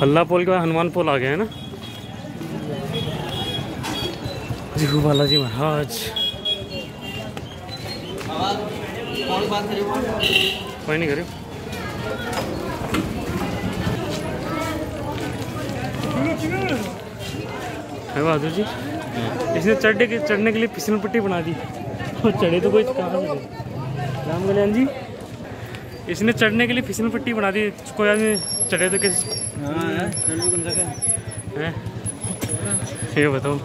हल्ला पोल के बाद हनुमान पोल आ गए है ना? जीहू बालाजी महाराज। कोई नहीं करे है बहादुर जी? इसने चढ़ने के चढ़ने के लिए फिसल पट्टी बना दी। और चढ़े तो कोई कहाँ से राम कल्याण जी इसने चढ़ने के लिए फिसल पट्टी बना दी। कोई आदमी चढ़े तो कैसे हाँ ये बताओ।